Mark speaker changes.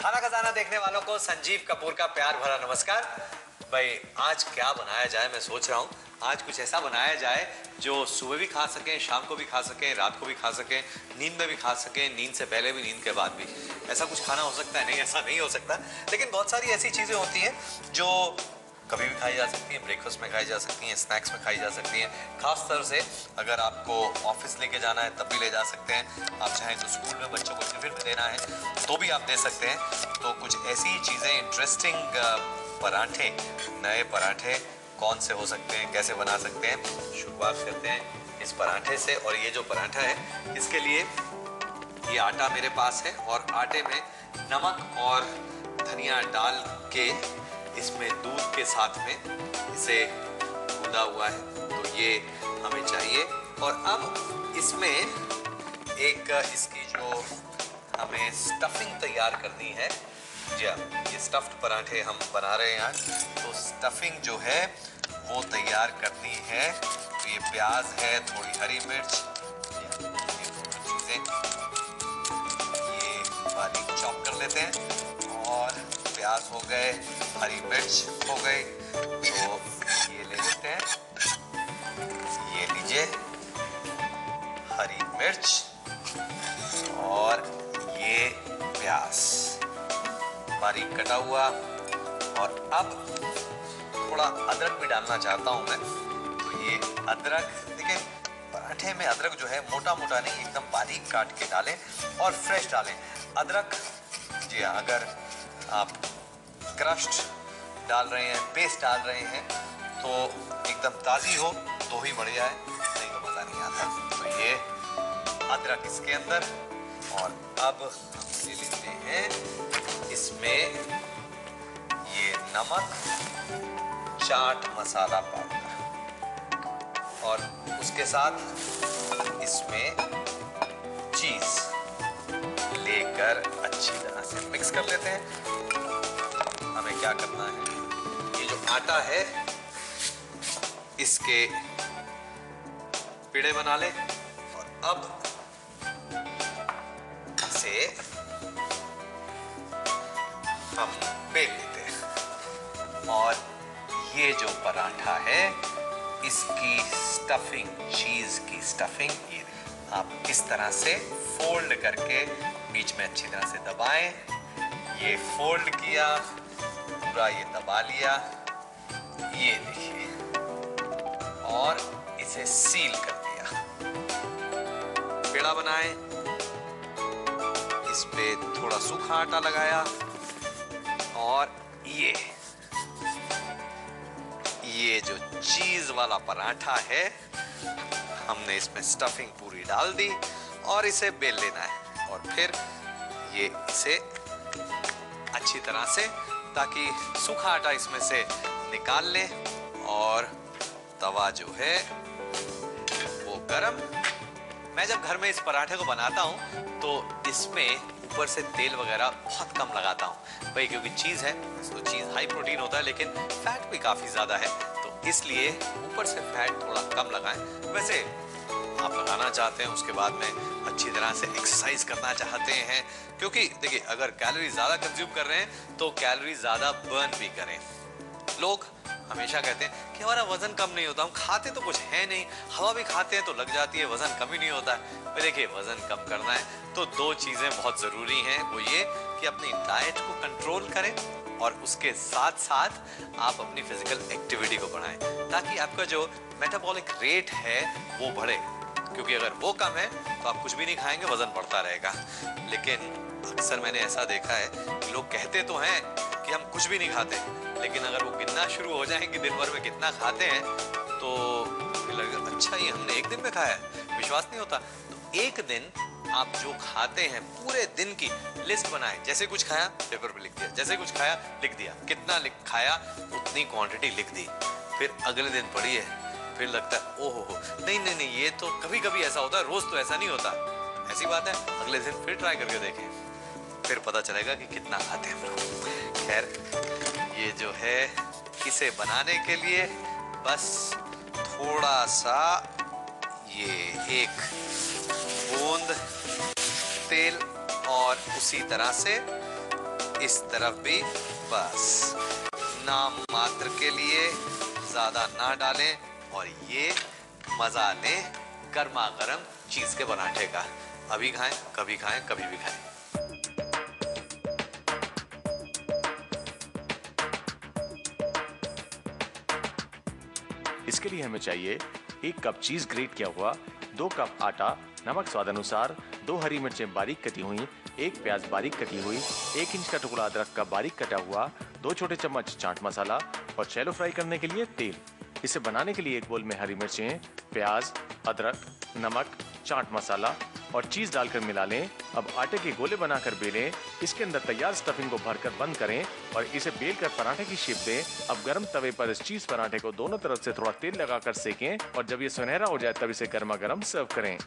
Speaker 1: खाना खजाना देखने वालों को संजीव कपूर का प्यार भरा नमस्कार। भाई, आज क्या बनाया जाए मैं सोच रहा हूँ। आज कुछ ऐसा बनाया जाए जो सुबह भी खा सकें, शाम को भी खा सकें, रात को भी खा सकें, नींद में भी खा सकें, नींद से पहले भी, नींद के बाद भी। ऐसा कुछ खाना हो सकता है? नहीं, ऐसा नहीं हो सकता। लेकिन बहुत सारी ऐसी चीज़ें होती हैं जो कभी भी खाई जा सकती हैं ब्रेकफास्ट में खाई जा सकती हैं स्नैक्स में खाई जा सकती हैं। खास तौर से अगर आपको ऑफ़िस लेके जाना है, तब भी ले जा सकते हैं। आप चाहें तो स्कूल में बच्चों को टिफ़िन में देना है तो भी आप दे सकते हैं। तो कुछ ऐसी चीज़ें इंटरेस्टिंग पराठे, नए पराठे कौन से हो सकते हैं, कैसे बना सकते हैं? शुरुआत करते हैं इस पराठे से। और ये जो पराठा है, इसके लिए ये आटा मेरे पास है। और आटे में नमक और धनिया डाल के इसमें दूध के साथ में इसे गूंदा हुआ है। तो ये हमें चाहिए। और अब इसमें एक, इसकी जो हमें स्टफिंग तैयार करनी है। जी हाँ ये स्टफ्ड पराठे हम बना रहे हैं आज। तो स्टफिंग जो है, वो तैयार करनी है। तो ये प्याज है, थोड़ी हरी मिर्च प्याज हो गए, हरी मिर्च हो गई तो ये ले लेते हैं। ये लीजिए हरी मिर्च और ये प्याज। बारीक कटा हुआ और अब थोड़ा अदरक भी डालना चाहता हूँ मैं। तो ये अदरक, देखिए, पराठे में अदरक जो है मोटा मोटा नहीं, एकदम बारीक काट के डालें और फ्रेश डालें। अदरक, जी हाँ अगर आप क्रश्ड डाल रहे हैं पेस्ट डाल रहे हैं तो एकदम ताज़ी हो तो ही बढ़िया है। नहीं तो मज़ा नहीं आता। तो ये अदरक इसके अंदर, और अब हम ले लेते हैं इसमें ये नमक, चाट मसाला पाउडर। और उसके साथ इसमें चीज़ लेकर अच्छी तरह से मिक्स कर लेते हैं। हमें क्या करना है? ये जो आटा है, इसके पिड़े बना ले और अब इसे हम बेल लेते हैं। और ये जो पराठा है, इसकी स्टफिंग चीज़ की स्टफिंग ये आप इस तरह से फोल्ड करके बीच में अच्छी तरह से दबाएँ। ये फोल्ड किया। पूरा ये दबा लिया, ये देखिए, और इसे सील कर दिया। पेड़ा बनाए, इस पे थोड़ा सूखा आटा लगाया, और ये ये जो चीज़ वाला पराठा है, हमने इसमें स्टफिंग पूरी डाल दी, और इसे बेल लेना है, और फिर ये इसे अच्छी तरह से ताकि सूखा आटा इसमें से निकाल लें और तवा जो है वो गरम। मैं जब घर में इस पराठे को बनाता हूँ तो इसमें ऊपर से तेल वगैरह बहुत कम लगाता हूँ। भाई क्योंकि चीज़ है तो चीज़ हाई प्रोटीन होता है, लेकिन फैट भी काफ़ी ज़्यादा है। तो इसलिए ऊपर से फैट थोड़ा कम लगाएँ। वैसे आप लगाना चाहते हैं, उसके बाद में अच्छी तरह से एक्सरसाइज करना चाहते हैं। क्योंकि देखिए, अगर कैलोरी ज़्यादा कंज्यूम कर रहे हैं तो कैलोरी ज़्यादा बर्न भी करें। लोग हमेशा कहते हैं कि हमारा वज़न कम नहीं होता, हम खाते तो कुछ है नहीं, हवा भी खाते हैं तो लग जाती है, वज़न कम ही नहीं होता है। देखिए, वज़न कम करना है तो दो चीज़ें बहुत ज़रूरी हैं। वो ये कि अपनी डाइट को कंट्रोल करें और उसके साथ साथ आप अपनी फ़िज़िकल एक्टिविटी को बढ़ाएँ, ताकि आपका जो मेटाबॉलिक रेट है, वो बढ़े। क्योंकि अगर वो कम है तो आप कुछ भी नहीं खाएँगे, वज़न बढ़ता रहेगा। लेकिन अक्सर मैंने ऐसा देखा है कि लोग कहते तो हैं कि हम कुछ भी नहीं खाते, लेकिन अगर वो गिनना शुरू हो जाएँगे दिन भर में कितना खाते हैं तो लगेगा अच्छा ये हमने एक दिन में खाया है। विश्वास नहीं होता। तो एक दिन आप जो खाते हैं, पूरे दिन की लिस्ट बनाए। जैसे कुछ खाया, पेपर पे लिख दिया। जैसे कुछ खाया, लिख दिया। कितना लिख खाया, उतनी क्वांटिटी लिख दी। फिर अगले दिन पढ़िए। फिर लगता है, ओहो, हो नहीं नहीं नहीं, ये तो कभी कभी ऐसा होता है, रोज तो ऐसा नहीं होता। ऐसी बात है, अगले दिन फिर ट्राई करके देखें। फिर पता चलेगा कि कितना खाते हैं खैर, ये जो है, इसे बनाने के लिए बस थोड़ा सा ये एक बूंद, तेल और उसी तरह से इस तरफ़ भी बस। नाम मात्र के लिए ज़्यादा ना डालें। और ये मज़ा लें गर्मा गर्म चीज़ के पराठे का। अभी खाएँ, कभी खाएँ, कभी भी खाएँ।
Speaker 2: इसके लिए हमें चाहिए एक कप चीज़ ग्रेट किया हुआ, दो कप आटा, नमक स्वाद अनुसार, दो हरी मिर्चें बारीक कटी हुई, एक प्याज बारीक कटी हुई, एक इंच का टुकड़ा अदरक का बारीक कटा हुआ, दो छोटे चम्मच चाट मसाला और शैलो फ्राई करने के लिए तेल। इसे बनाने के लिए एक बोल में हरी मिर्चें, प्याज, अदरक, नमक, चाट मसाला और चीज़ डालकर मिला लें। अब आटे के गोले बनाकर बेलें। इसके अंदर तैयार स्टफिंग को भरकर बंद करें और इसे बेल कर पराठे की शेप दें। अब गर्म तवे पर इस चीज़ पराठे को दोनों तरफ़ से थोड़ा तेल लगाकर सेकें और जब ये सुनहरा हो जाए तब इसे गर्मा गर्म सर्व करें।